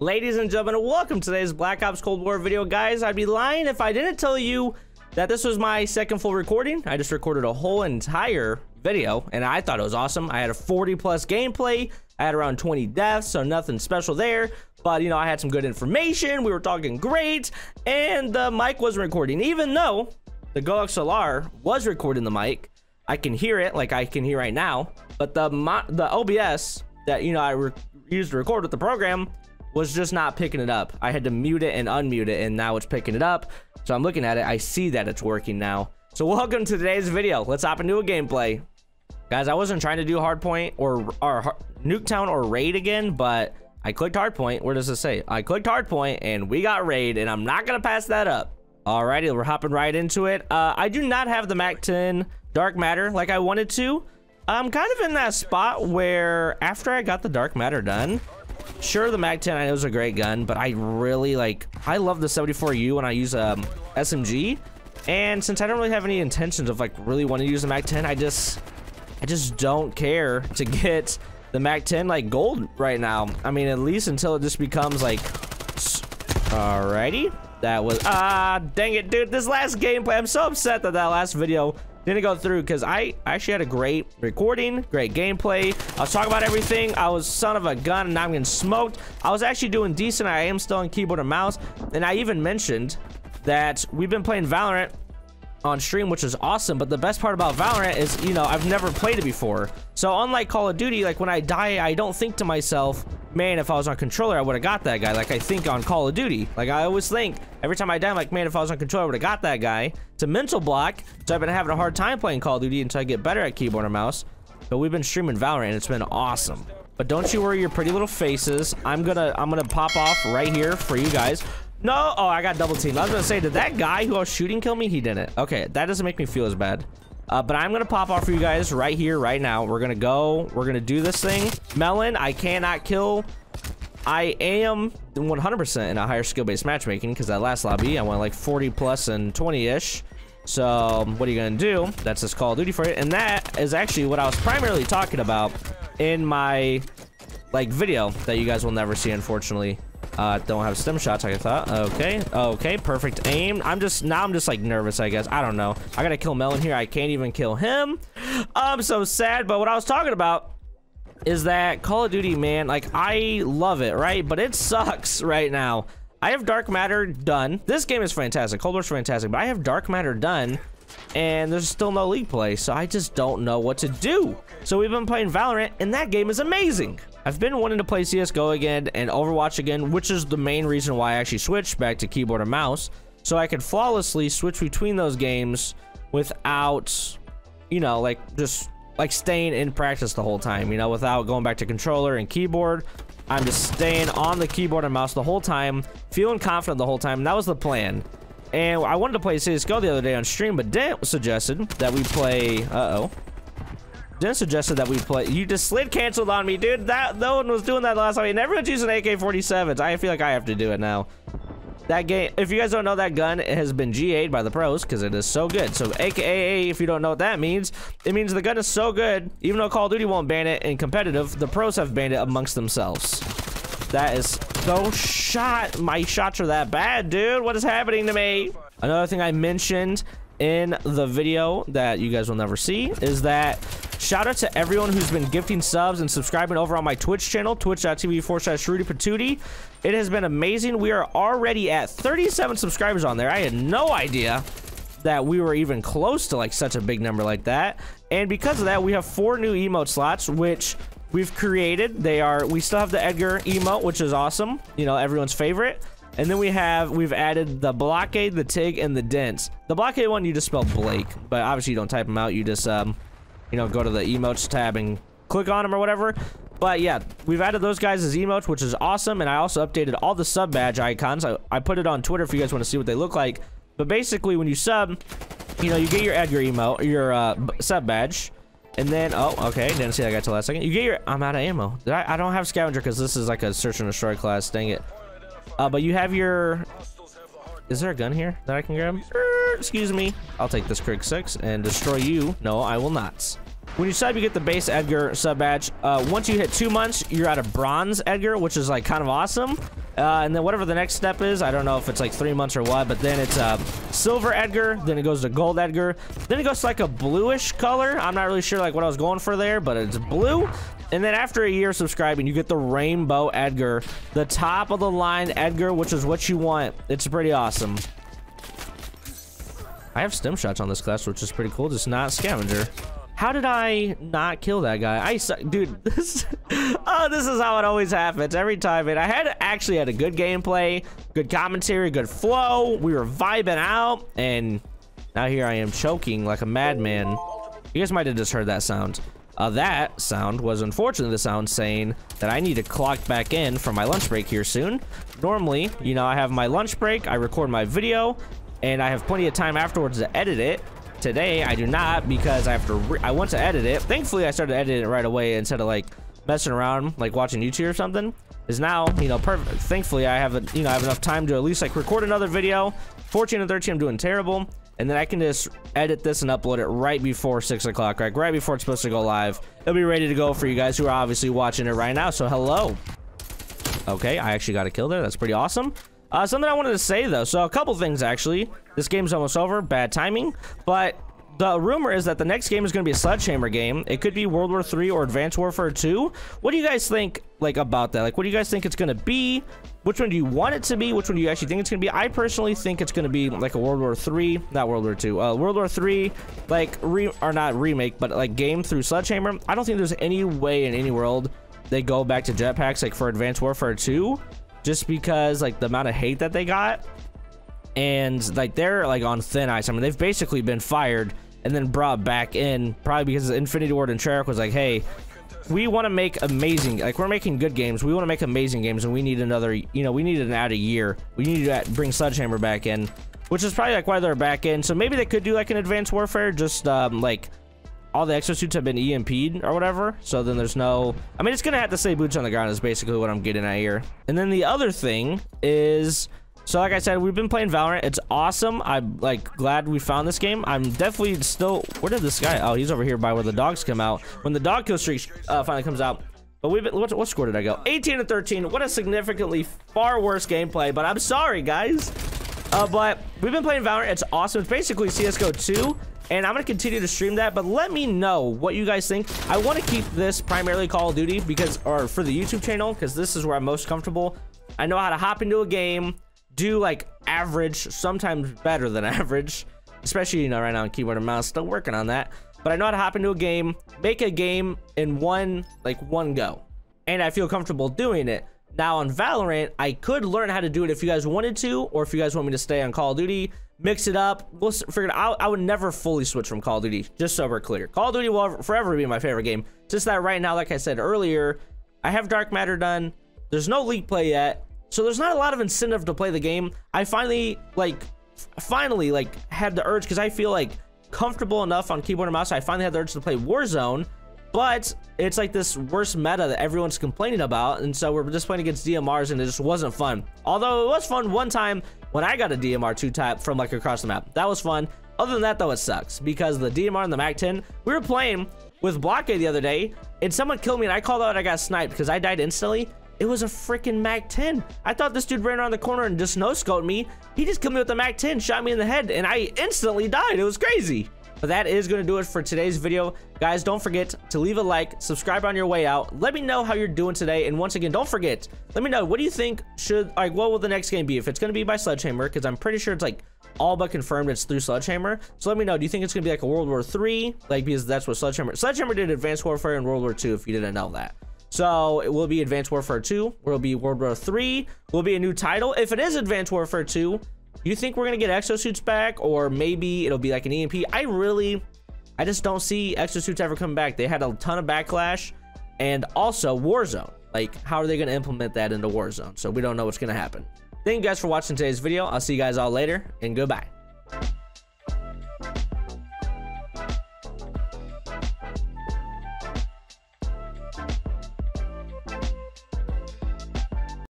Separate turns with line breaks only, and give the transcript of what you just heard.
Ladies and gentlemen, welcome to today's Black Ops Cold War video. Guys, I'd be lying if I didn't tell you that this was my second full recording. I just recorded a whole entire video, and I thought it was awesome. I had a 40 plus gameplay. I had around 20 deaths, so nothing special there. But, you know, I had some good information. We were talking great, and the mic wasn't recording. Even though the GoXLR was recording the mic, I can hear it like I can hear right now. But the, the OBS that, you know, I used to record with the program was just not picking it up. I had to mute it and unmute it, and now it's picking it up. So I'm looking at it. I see that it's working now. So welcome to today's video. Let's hop into a gameplay. Guys, I wasn't trying to do hardpoint or, or Nuketown or raid again, but I clicked hardpoint. Where does it say? I clicked hardpoint and we got raid, and I'm not going to pass that up. Alrighty, we're hopping right into it. Uh, I do not have the MAC-10 Dark Matter like I wanted to. I'm kind of in that spot where after I got the Dark Matter done, Sure, the MAC-10 I know is a great gun, but I really like, I love the 74U when I use um, SMG. And since I don't really have any intentions of like really wanting to use the MAC-10, I just, I just don't care to get the MAC-10 like gold right now. I mean, at least until it just becomes like, alrighty. That was, ah, dang it, dude. This last gameplay, I'm so upset that that last video didn't go through because I actually had a great recording, great gameplay. I was talking about everything. I was son of a gun and I'm getting smoked. I was actually doing decent. I am still on keyboard and mouse. And I even mentioned that we've been playing Valorant on stream, which is awesome. But the best part about Valorant is, you know, I've never played it before. So unlike Call of Duty, like when I die, I don't think to myself, man, if I was on controller, I would have got that guy. Like I think on Call of Duty. Like I always think every time I die, I'm like, man, if I was on controller, I would have got that guy. It's a mental block. So I've been having a hard time playing Call of Duty until I get better at keyboard and mouse. But we've been streaming Valorant and it's been awesome. But don't you worry your pretty little faces. I'm gonna I'm gonna pop off right here for you guys. No, oh, I got double teamed. I was gonna say, did that guy who I was shooting kill me? He didn't. Okay, that doesn't make me feel as bad. Uh, but I'm gonna pop off for you guys right here, right now. We're gonna go. We're gonna do this thing. Melon, I cannot kill. I am 100% in a higher skill-based matchmaking because that last lobby I went like 40 plus and 20-ish. So what are you gonna do? That's just Call of Duty for it, and that is actually what I was primarily talking about in my like video that you guys will never see, unfortunately. Uh, don't have stim shots, I thought. Okay, okay, perfect aim. I'm just, now I'm just like nervous, I guess. I don't know. I gotta kill Melon here. I can't even kill him. I'm so sad, but what I was talking about is that Call of Duty, man, like, I love it, right? But it sucks right now. I have Dark Matter done. This game is fantastic. Cold War's fantastic, but I have Dark Matter done, and there's still no league play, so I just don't know what to do. So we've been playing Valorant, and that game is amazing. I've been wanting to play CSGO again and Overwatch again, which is the main reason why I actually switched back to keyboard and mouse, so I could flawlessly switch between those games without, you know, like, just, like, staying in practice the whole time, you know, without going back to controller and keyboard. I'm just staying on the keyboard and mouse the whole time, feeling confident the whole time, that was the plan. And I wanted to play CSGO the other day on stream, but Dent suggested that we play, uh-oh, Jen suggested that we play. You just slid canceled on me, dude. That no one was doing that last time. And everyone's using AK-47s. I feel like I have to do it now. That game, if you guys don't know that gun, it has been GA'd by the pros because it is so good. So AKA, if you don't know what that means, it means the gun is so good, even though Call of Duty won't ban it in competitive, the pros have banned it amongst themselves. That is so shot. My shots are that bad, dude. What is happening to me? Another thing I mentioned in the video that you guys will never see is that Shout out to everyone who's been gifting subs and subscribing over on my Twitch channel, twitch.tv forward slash RudeyPaTudey. It has been amazing. We are already at 37 subscribers on there. I had no idea that we were even close to like such a big number like that. And because of that, we have four new emote slots, which we've created. They are, we still have the Edgar emote, which is awesome. You know, everyone's favorite. And then we have, we've added the blockade, the TIG, and the dents. The blockade one, you just spell Blake, but obviously you don't type them out. You just, um, you know, go to the emotes tab and click on them or whatever. But yeah, we've added those guys as emotes, which is awesome. And I also updated all the sub badge icons. I, I put it on Twitter if you guys want to see what they look like. But basically, when you sub, you know, you get your Edgar emote, your uh, sub badge. And then, oh, okay, didn't see that guy till last second. You get your, I'm out of ammo. I, I don't have scavenger because this is like a search and destroy class, dang it. Uh, but you have your, is there a gun here that I can grab? Excuse me. I'll take this Krig 6 and destroy you. No, I will not. When you sub, you get the base Edgar sub badge. Uh, once you hit two months, you're at a bronze Edgar, which is like kind of awesome. Uh, and then whatever the next step is, I don't know if it's like three months or what, but then it's uh, silver Edgar, then it goes to gold Edgar, then it goes to like a bluish color. I'm not really sure like what I was going for there, but it's blue. And then after a year subscribing, you get the rainbow Edgar, the top of the line Edgar, which is what you want. It's pretty awesome. I have stim shots on this class, which is pretty cool. Just not scavenger. How did I not kill that guy? I suck. dude, this oh, this is how it always happens every time. And I had actually had a good gameplay, good commentary, good flow. We were vibing out, and now here I am choking like a madman. You guys might have just heard that sound. Uh, that sound was unfortunately the sound saying that I need to clock back in for my lunch break here soon. Normally, you know, I have my lunch break, I record my video, and I have plenty of time afterwards to edit it. Today, I do not because I have to, I want to edit it. Thankfully, I started editing it right away instead of like messing around, like watching YouTube or something. Is now, you know, perfect. Thankfully, I have, a, you know, I have enough time to at least like record another video. 14 and 13, I'm doing terrible. And then I can just edit this and upload it right before 6 o'clock, right? Right before it's supposed to go live. It'll be ready to go for you guys who are obviously watching it right now. So hello. Okay, I actually got a kill there. That's pretty awesome. Uh, something I wanted to say though, so a couple things actually. This game's almost over, bad timing, but the rumor is that the next game is going to be a Sledgehammer game. It could be World War 3 or Advanced Warfare 2. What do you guys think like about that? Like, what do you guys think it's going to be? Which one do you want it to be? Which one do you actually think it's going to be? I personally think it's going to be like a World War 3, not World War 2, uh, World War 3, like, re or not remake, but like game through Sledgehammer. I don't think there's any way in any world they go back to jetpacks like for Advanced Warfare 2 just because like the amount of hate that they got and like they're like on thin ice. I mean, they've basically been fired and then brought back in probably because Infinity Ward and Treyarch was like, hey, we want to make amazing, like we're making good games. We want to make amazing games and we need another, you know, we need an add a year. We need to bring Sledgehammer back in, which is probably like why they're back in. So maybe they could do like an Advanced Warfare, just um, like all the exosuits have been EMP'd or whatever. So then there's no... I mean, it's going to have to say boots on the ground is basically what I'm getting at here. And then the other thing is... So like I said, we've been playing Valorant. It's awesome. I'm like glad we found this game. I'm definitely still... Where did this guy... Oh, he's over here by where the dogs come out. When the dog kill streak uh, finally comes out. But we've been... What, what score did I go? 18 to 13. What a significantly far worse gameplay. But I'm sorry, guys. Uh, but we've been playing Valorant. It's awesome. It's basically CSGO 2 and I'm going to continue to stream that, but let me know what you guys think. I want to keep this primarily Call of Duty because, or for the YouTube channel, because this is where I'm most comfortable. I know how to hop into a game, do like average, sometimes better than average, especially, you know, right now on keyboard and mouse, still working on that. But I know how to hop into a game, make a game in one, like one go. And I feel comfortable doing it. Now on Valorant, I could learn how to do it if you guys wanted to, or if you guys want me to stay on Call of Duty mix it up. We'll figure it out. I, I would never fully switch from Call of Duty, just so we're clear. Call of Duty will forever be my favorite game. Just that right now, like I said earlier, I have Dark Matter done. There's no league play yet. So there's not a lot of incentive to play the game. I finally, like, finally, like, had the urge because I feel, like, comfortable enough on keyboard and mouse. I finally had the urge to play Warzone. But it's like this worst meta that everyone's complaining about. And so we're just playing against DMRs and it just wasn't fun. Although it was fun one time when I got a DMR 2-tap from like across the map. That was fun. Other than that though, it sucks because the DMR and the MAC-10, we were playing with Blockade the other day and someone killed me and I called out I got sniped because I died instantly. It was a freaking MAC-10. I thought this dude ran around the corner and just no-scoped me. He just killed me with the MAC-10, shot me in the head, and I instantly died. It was crazy. But that is going to do it for today's video. Guys, don't forget to leave a like, subscribe on your way out. Let me know how you're doing today. And once again, don't forget, let me know, what do you think should, like, what will the next game be? If it's going to be by Sledgehammer, because I'm pretty sure it's like all but confirmed it's through Sledgehammer. So let me know, do you think it's going to be like a World War 3? Like, because that's what Sledgehammer, Sledgehammer did Advanced Warfare in World War 2, if you didn't know that. So it will be Advanced Warfare 2, it will be World War 3, will be a new title. If it is Advanced Warfare 2, you think we're to get exosuits back? Or maybe it'll be like an EMP? I really, I just don't see exosuits ever coming back. They had a ton of backlash. And also Warzone. Like, how are they to implement that into Warzone? So we don't know what's to happen. Thank you guys for watching today's video. I'll see you guys all later, and goodbye.